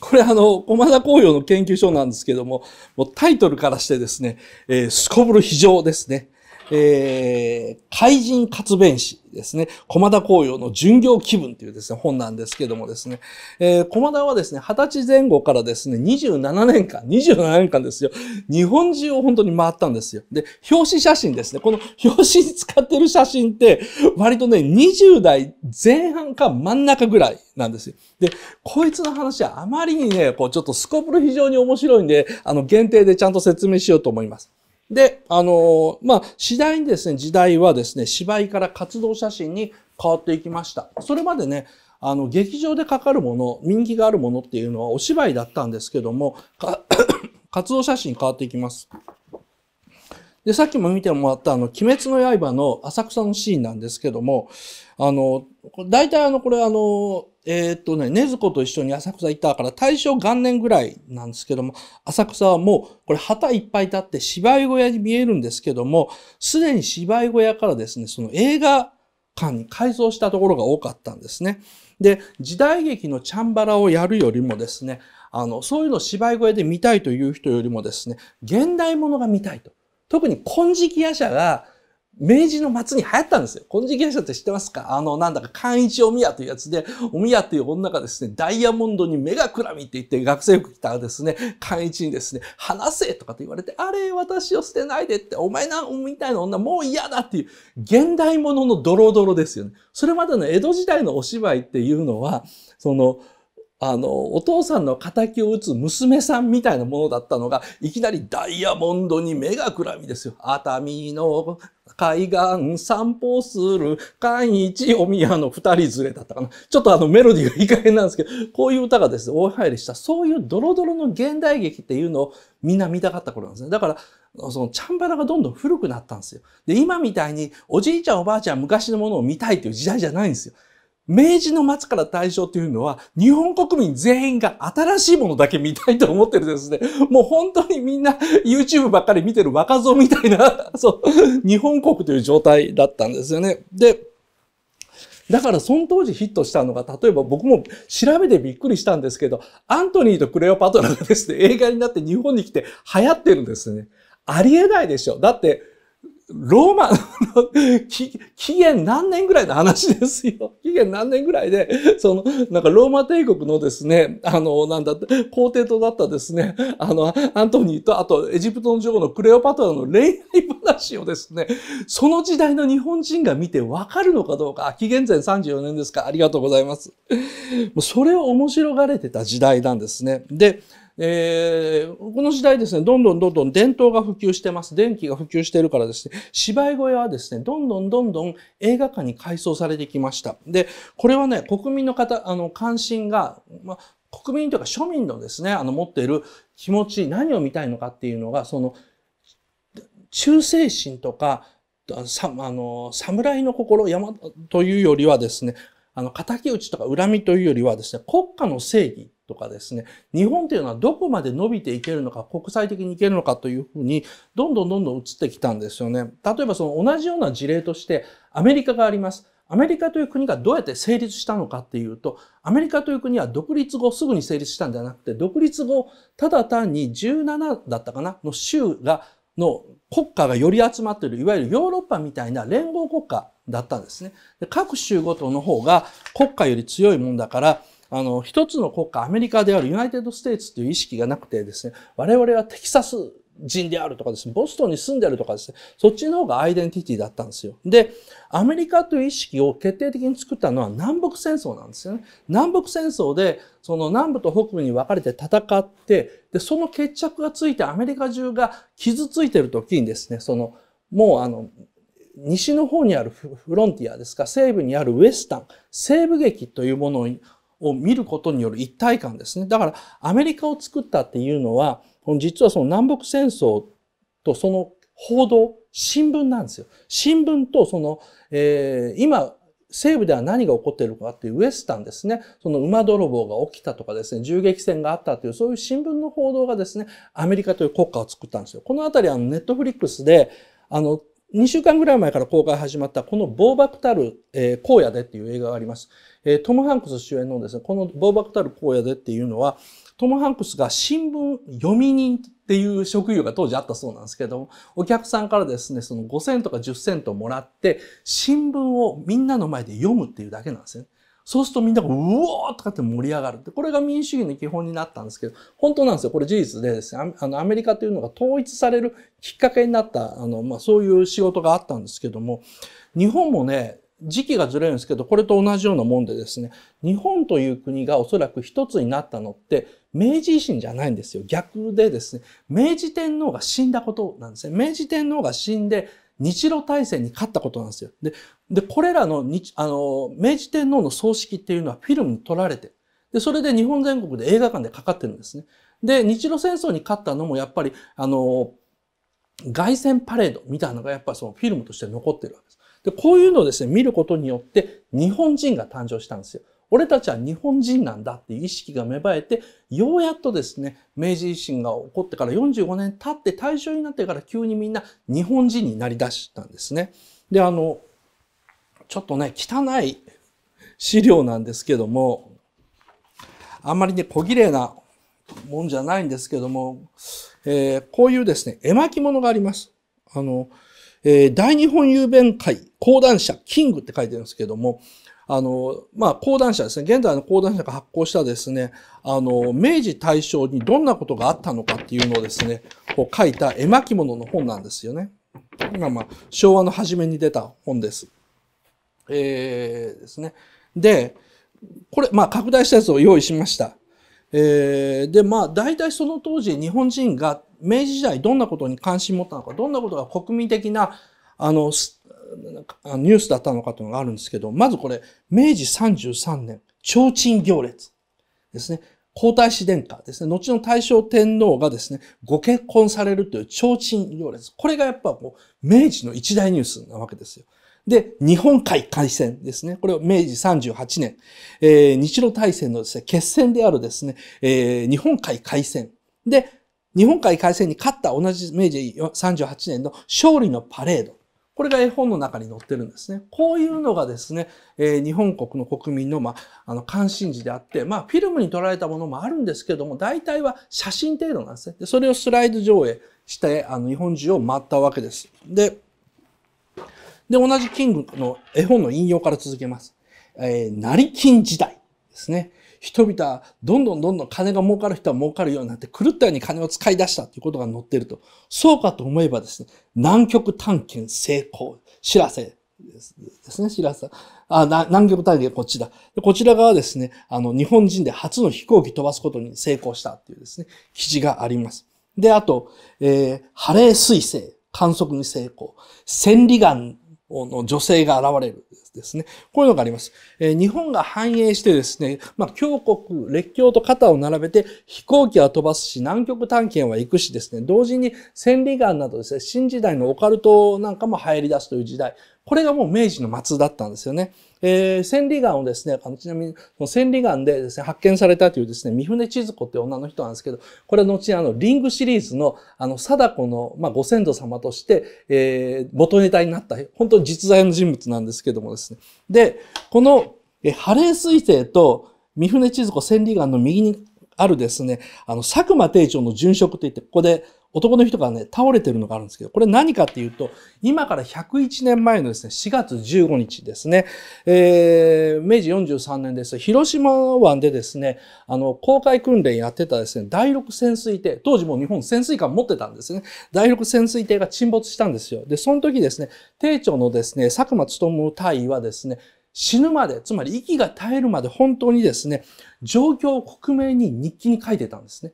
これあの、駒田紅葉の研究所なんですけども、もうタイトルからしてですね、えー、すこぶる非常ですね。えー、怪人活弁士ですね。駒田紅葉の巡業気分というですね、本なんですけどもですね、えー、駒田はですね、20歳前後からですね、27年間、27年間ですよ、日本中を本当に回ったんですよ。で、表紙写真ですね。この表紙に使ってる写真って、割とね、20代前半か真ん中ぐらいなんですよ。で、こいつの話はあまりにね、こうちょっとスコープル非常に面白いんで、あの、限定でちゃんと説明しようと思います。で、あの、まあ、次第にですね、時代はですね、芝居から活動写真に変わっていきました。それまでね、あの、劇場でかかるもの、人気があるものっていうのはお芝居だったんですけども、*coughs* 活動写真変わっていきます。で、さっきも見てもらったあの、鬼滅の刃の浅草のシーンなんですけども、あの、大体あの、これあの、えー、っとね、ねずこと一緒に浅草行ったから大正元年ぐらいなんですけども、浅草はもう、これ旗いっぱい立って芝居小屋に見えるんですけども、すでに芝居小屋からですね、その映画館に改造したところが多かったんですね。で、時代劇のチャンバラをやるよりもですね、あの、そういうのを芝居小屋で見たいという人よりもですね、現代物が見たいと。特に金色夜叉が明治の末に流行ったんですよ。金色夜叉って知ってますか？あの、なんだか、寛一お宮というやつで、お宮っていう女がですね、ダイヤモンドに目がくらみって言って学生服着たらですね、寛一にですね、話せとかって言われて、あれ、私を捨てないでって、お前な、みたいな女もう嫌だっていう、現代物ののドロドロですよね。それまでの江戸時代のお芝居っていうのは、その、あの、お父さんの仇を撃つ娘さんみたいなものだったのが、いきなりダイヤモンドに目がくらみですよ。熱海の海岸散歩する寛一お宮の二人連れだったかな。ちょっとあのメロディーがいい加減なんですけど、こういう歌がですね、大入りした、そういうドロドロの現代劇っていうのをみんな見たかった頃なんですね。だから、そのチャンバラがどんどん古くなったんですよ。で、今みたいにおじいちゃんおばあちゃん昔のものを見たいっていう時代じゃないんですよ。明治の末から大正っていうのは、日本国民全員が新しいものだけ見たいと思ってるんですね。もう本当にみんな YouTube ばっかり見てる若造みたいな、*laughs* そう、日本国という状態だったんですよね。で、だからその当時ヒットしたのが、例えば僕も調べてびっくりしたんですけど、アントニーとクレオパトラがですね、映画になって日本に来て流行ってるんですね。ありえないでしょ。だって、ローマの *laughs* 紀元何年ぐらいの話ですよ。*laughs* 紀元何年ぐらいで、その、なんかローマ帝国のですね、あの、なんだって、皇帝とだったですね、あの、アントニーと、あとエジプトの女王のクレオパトラの恋愛話をですね、その時代の日本人が見てわかるのかどうか、紀元前34年ですか、ありがとうございます。それを面白がれてた時代なんですね。で、えー、この時代ですね、どんどんどんどん伝統が普及してます。電気が普及してるからですね、芝居小屋はですね、どんどんどんどん映画館に改装されてきました。で、これはね、国民の方、あの、関心が、まあ、国民というか庶民のですね、あの、持っている気持ち、何を見たいのかっていうのが、その、忠誠心とか、さ、あの、侍の心、山というよりはですね、あの、仇討ちとか恨みというよりはですね、国家の正義とかですね、日本というのはどこまで伸びていけるのか、国際的にいけるのかというふうに、どんどんどんどん移ってきたんですよね。例えばその同じような事例として、アメリカがあります。アメリカという国がどうやって成立したのかっていうと、アメリカという国は独立後すぐに成立したんではなくて、独立後、ただ単に17だったかなの州が、の国家がより集まっている、いわゆるヨーロッパみたいな連合国家だったんですね。で各州ごとの方が国家より強いもんだから、あの、一つの国家、アメリカである United States という意識がなくてですね、我々はテキサス人であるとかですね、ボストンに住んでるとかですね、そっちの方がアイデンティティだったんですよ。で、アメリカという意識を決定的に作ったのは南北戦争なんですよね。南北戦争で、その南部と北部に分かれて戦って、で、その決着がついてアメリカ中が傷ついてる時にですね、その、もうあの、西の方にあるフロンティアですか、西部にあるウエスタン、西部劇というものを見ることによる一体感ですね。だからアメリカを作ったっていうのは、実はその南北戦争とその報道、新聞なんですよ。新聞とその、えー、今、西部では何が起こっているかっていうウエスタンですね。その馬泥棒が起きたとかですね、銃撃戦があったという、そういう新聞の報道がですね、アメリカという国家を作ったんですよ。このあたりはネットフリックスで、あの、2週間ぐらい前から公開始まったこの暴漠たる、えー、荒野でっていう映画があります。えー、トム・ハンクス主演のですね、このボーバクタル荒野でっていうのは、トム・ハンクスが新聞読み人っていう職業が当時あったそうなんですけども、お客さんからですね、その5000とか10セントもらって、新聞をみんなの前で読むっていうだけなんですね。そうするとみんながうおーとかって盛り上がる。これが民主主義の基本になったんですけど、本当なんですよ。これ事実でですね、あの、アメリカというのが統一されるきっかけになった、あの、まあ、そういう仕事があったんですけども、日本もね、時期がずれるんですけど、これと同じようなもんでですね、日本という国がおそらく一つになったのって、明治維新じゃないんですよ。逆でですね、明治天皇が死んだことなんですね。明治天皇が死んで、日露大戦に勝ったことなんですよ。で、で、これらの日、あの、明治天皇の葬式っていうのはフィルムに撮られて、で、それで日本全国で映画館でかかってるんですね。で、日露戦争に勝ったのもやっぱり、あの、凱旋パレードみたいなのがやっぱそのフィルムとして残ってるわけです。で、こういうのをですね、見ることによって日本人が誕生したんですよ。俺たちは日本人なんだっていう意識が芽生えて、ようやっとですね、明治維新が起こってから45年経って大正になってから急にみんな日本人になり出したんですね。で、あの、ちょっとね、汚い資料なんですけども、あんまりね、小綺麗なもんじゃないんですけども、えー、こういうですね、絵巻物があります。あの、えー、大日本郵便会講談社キングって書いてるんですけども、あの、まあ、講談社ですね。現在の講談社が発行したですね、あの、明治大正にどんなことがあったのかっていうのをですね、こう書いた絵巻物の本なんですよね。今、まあ、昭和の初めに出た本です。えー、ですね。で、これ、まあ、拡大したやつを用意しました。えー、で、まあ、大体その当時、日本人が明治時代どんなことに関心持ったのか、どんなことが国民的な、あの、ニュースだったのかというのがあるんですけど、まずこれ、明治33年、提灯行列ですね。皇太子殿下ですね。後の大正天皇がですね、ご結婚されるという提灯行列。これがやっぱもう明治の一大ニュースなわけですよ。で、日本海海戦ですね。これを明治38年、えー、日露大戦のですね、決戦であるですね、えー、日本海海戦。で、日本海海戦に勝った同じ明治38年の勝利のパレード。これが絵本の中に載ってるんですね。こういうのがですね、えー、日本国の国民の、まあ、の、関心事であって、まあ、フィルムに撮られたものもあるんですけども、大体は写真程度なんですね。で、それをスライド上映して、あの、日本中を回ったわけです。で、で、同じキングの絵本の引用から続けます。えー、成金時代ですね。人々はどんどんどんどん金が儲かる人は儲かるようになって狂ったように金を使い出したということが載っていると。そうかと思えばですね、南極探検成功、知らせですね、知らせ。あ、南極探検こっちだ。こちら側はですね、あの、日本人で初の飛行機飛ばすことに成功したっていうですね、記事があります。で、あと、えー、ハレー彗星観測に成功。千里眼の女性が現れるですね。こういうのがあります。え、日本が繁栄してですね、まあ、強国、列強と肩を並べて飛行機は飛ばすし、南極探検は行くしですね、同時に千里眼などですね、新時代のオカルトなんかも入り出すという時代。これがもう明治の末だったんですよね。えー、千里眼をですね、あのちなみに、千里眼でですね、発見されたというですね、三船千鶴子って女の人なんですけど、これは後にあの、リングシリーズの、あの、貞子の、まあ、ご先祖様として、えー、元ネタになった、本当に実在の人物なんですけどもですね。で、この、えハレー彗星と三船千鶴子千里眼の右にあるですね、あの、佐久間定長の殉職といって、ここで男の人がね、倒れてるのがあるんですけど、これ何かっていうと、今から101年前のですね、4月15日ですね、えー、明治43年です。広島湾でですね、あの、公開訓練やってたですね、第6潜水艇、当時もう日本潜水艦持ってたんですね。第6潜水艇が沈没したんですよ。で、その時ですね、艇長のですね、佐久間務大尉はですね、死ぬまで、つまり息が絶えるまで本当にですね、状況を克明に日記に書いてたんですね。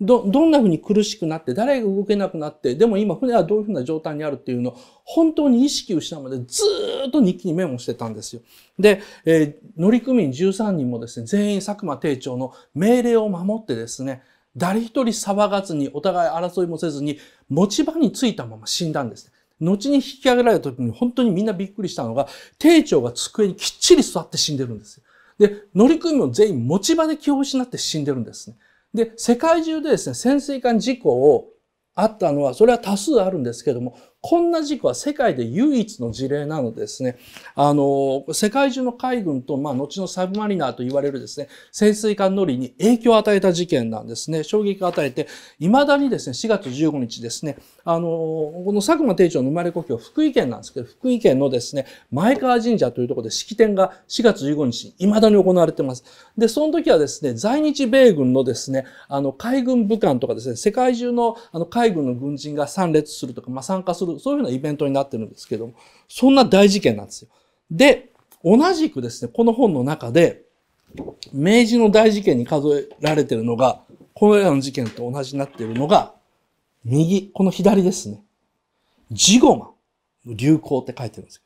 ど、どんな風に苦しくなって、誰が動けなくなって、でも今船はどういう風な状態にあるっていうのを、本当に意識を失うまでずっと日記にメモしてたんですよ。で、えー、乗組員13人もですね、全員佐久間艇長の命令を守ってですね、誰一人騒がずに、お互い争いもせずに、持ち場についたまま死んだんです。後に引き上げられた時に本当にみんなびっくりしたのが、艇長が机にきっちり座って死んでるんですよ。で、乗組員も全員持ち場で気を失って死んでるんですね。で、世界中でですね、潜水艦事故をあったのは、それは多数あるんですけども、こんな事故は世界で唯一の事例なのですね、あの、世界中の海軍と、まあ、後のサブマリナーと言われるですね、潜水艦乗りに影響を与えた事件なんですね。衝撃を与えて、未だにですね、4月15日ですね、あの、この佐久間艇長の生まれ故郷、福井県なんですけど、福井県のですね、前川神社というところで式典が4月15日に未だに行われています。で、その時はですね、在日米軍のですね、あの、海軍武官とかですね、世界中のあの海軍の軍人が参列するとか、まあ、参加する、そういうようなイベントになってるんですけども、そんな大事件なんですよ。で、同じくですね、この本の中で、明治の大事件に数えられてるのが、このような事件と同じになっているのが、右、この左ですね。ジゴマ流行って書いてるんですよ。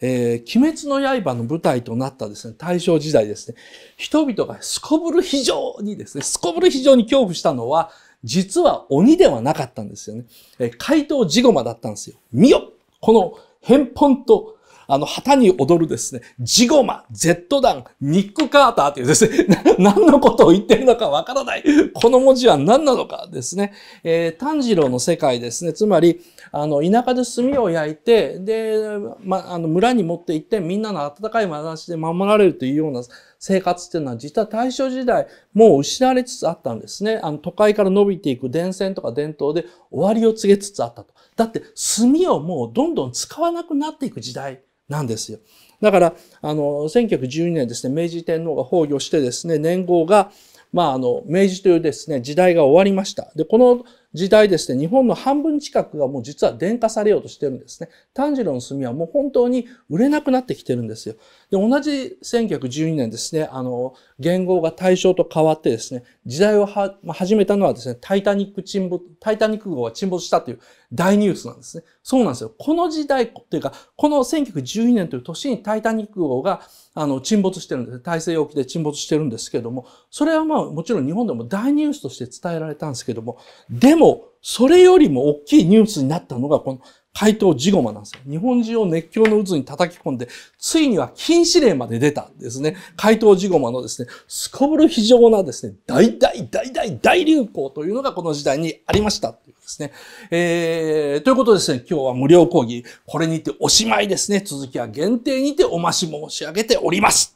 えー、鬼滅の刃の舞台となったですね、大正時代ですね、人々がすこぶる非常にですね、すこぶる非常に恐怖したのは、実は鬼ではなかったんですよね。えー、怪盗ジゴマだったんですよ。見よこの返本とあの、旗に踊るですね、ジゴマ、Z 弾、ニック・カーターというですね、*laughs* 何のことを言ってるのかわからない。この文字は何なのかですね。えー、炭治郎の世界ですね。つまり、あの、田舎で炭を焼いて、で、ま、あの、村に持って行って、みんなの温かい話で守られるというような生活っていうのは、実は大正時代、もう失われつつあったんですね。あの、都会から伸びていく電線とか伝統で終わりを告げつつあったと。だって、炭をもうどんどん使わなくなっていく時代なんですよ。だから、あの、1912年ですね、明治天皇が崩御してですね、年号が、まあ、あの、明治というですね、時代が終わりました。で、この時代ですね、日本の半分近くがもう実は電化されようとしてるんですね。炭治郎の炭はもう本当に売れなくなってきてるんですよ。で、同じ1912年ですね、あの、言語が対象と変わってですね、時代をは、まあ、始めたのはですね、タイタニック沈没、タイタニック号が沈没したという大ニュースなんですね。そうなんですよ。この時代というか、この1912年という年にタイタニック号があの沈没してるんです。大西洋沖で沈没してるんですけども、それはまあもちろん日本でも大ニュースとして伝えられたんですけども、でも、それよりも大きいニュースになったのが、この怪盗ジゴマなんですよ。日本中を熱狂の渦に叩き込んで、ついには禁止令まで出たんですね。怪盗ジゴマのですね、すこぶる非常なですね、大大大大大流行というのがこの時代にありました。というですね。えー、ということですね、今日は無料講義、これにておしまいですね。続きは限定にてお増し申し上げております。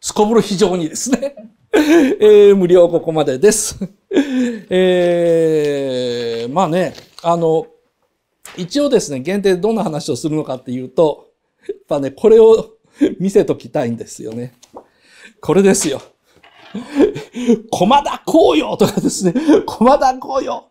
すこぶる非常にですね。えー、無料ここまでです。えー、まあね、あの、一応ですね、限定でどんな話をするのかっていうと、やっぱね、これを見せときたいんですよね。これですよ。*laughs* 駒田紅葉とかですね、*laughs* 駒田紅葉。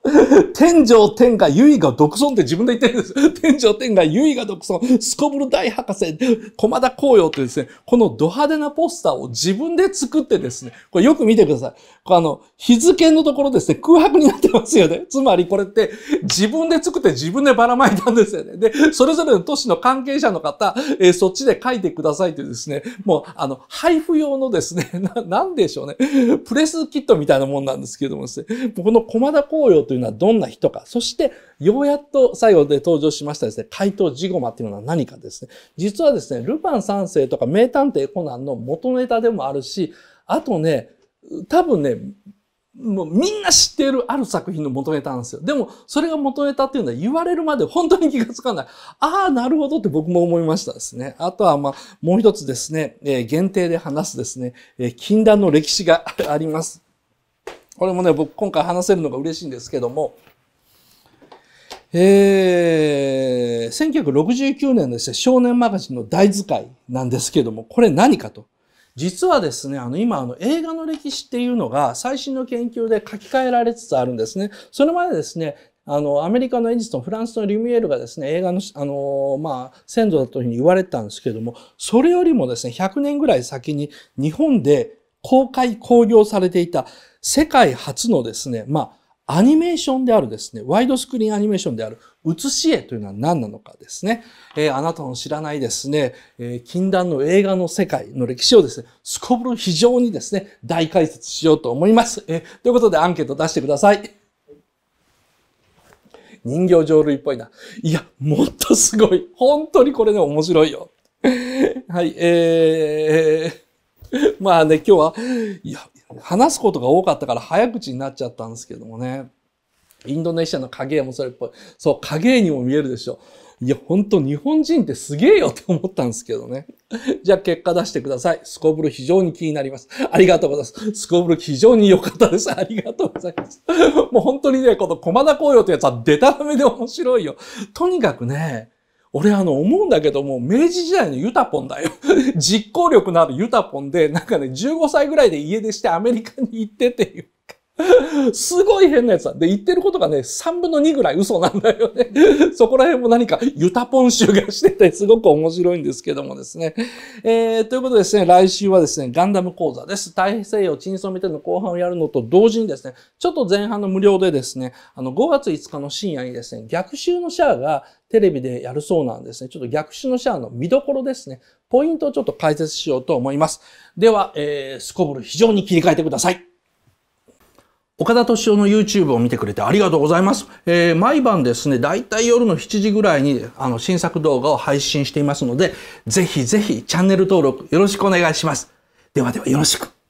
天上天下唯が独尊って自分で言ってるんです。*laughs* 天上天下唯が独尊。すこぶる大博士、駒田紅葉ってですね、このド派手なポスターを自分で作ってですね、これよく見てください。あの、日付のところですね、空白になってますよね。つまりこれって自分で作って自分でばらまいたんですよね。で、それぞれの都市の関係者の方、えー、そっちで書いてくださいってですね、もう、あの、配布用のですね、な、なんでしょうね。*laughs* プレスキットみたいなもんなんですけどもですね、この駒田紅葉というのはどんな人か、そしてようやっと最後で登場しましたですね、怪盗ジゴマっていうのは何かですね。実はですね、ルパン三世とか名探偵コナンの元ネタでもあるし、あとね、多分ね、もうみんな知っているある作品の元ネタなんですよ。でも、それが元ネタっていうのは言われるまで本当に気がつかない。ああ、なるほどって僕も思いましたですね。あとは、まあ、もう一つですね、えー、限定で話すですね、えー、禁断の歴史があります。これもね、僕今回話せるのが嬉しいんですけども、えー、1969年のですね、少年マガジンの大図解なんですけども、これ何かと。実はですね、あの今あの映画の歴史っていうのが最新の研究で書き換えられつつあるんですね。それまでですね、あの、アメリカのエジソン、フランスのリュミエールがですね、映画の、あの、まあ、先祖だというふうに言われてたんですけれども、それよりもですね、100年ぐらい先に日本で公開、興行されていた世界初のですね、まあ、アニメーションであるですね、ワイドスクリーンアニメーションである写し絵というのは何なのかですね。えー、あなたの知らないですね、えー、禁断の映画の世界の歴史をですね、すこぶる非常にですね、大解説しようと思います。えー、ということでアンケート出してください。人形浄類っぽいな。いや、もっとすごい。本当にこれね、面白いよ。はい、えー、まあね、今日は、いや、話すことが多かったから早口になっちゃったんですけどもね。インドネシアの影絵もそれっぽい。そう、影絵にも見えるでしょ。いや、ほんと日本人ってすげえよって思ったんですけどね。じゃあ結果出してください。スコブル非常に気になります。ありがとうございます。スコブル非常に良かったです。ありがとうございます。もう本当にね、この駒田紅葉ってやつはデタラメで面白いよ。とにかくね、俺あの思うんだけども、明治時代のユタポンだよ。*laughs* 実行力のあるユタポンで、なんかね、15歳ぐらいで家出してアメリカに行ってっていう。すごい変なやつだ。で、言ってることがね、3分の2ぐらい嘘なんだよね。*laughs* そこら辺も何かユタポン集がしてて、すごく面白いんですけどもですね。えー、ということでですね、来週はですね、ガンダム講座です。太西洋チンソメテの後半をやるのと同時にですね、ちょっと前半の無料でですね、あの、5月5日の深夜にですね、逆襲のシャアがテレビでやるそうなんですね。ちょっと逆襲のシャアの見どころですね。ポイントをちょっと解説しようと思います。では、えー、スコブル非常に切り替えてください。岡田敏夫の YouTube を見てくれてありがとうございます。えー、毎晩ですね、だいたい夜の7時ぐらいにあの新作動画を配信していますので、ぜひぜひチャンネル登録よろしくお願いします。ではではよろしく。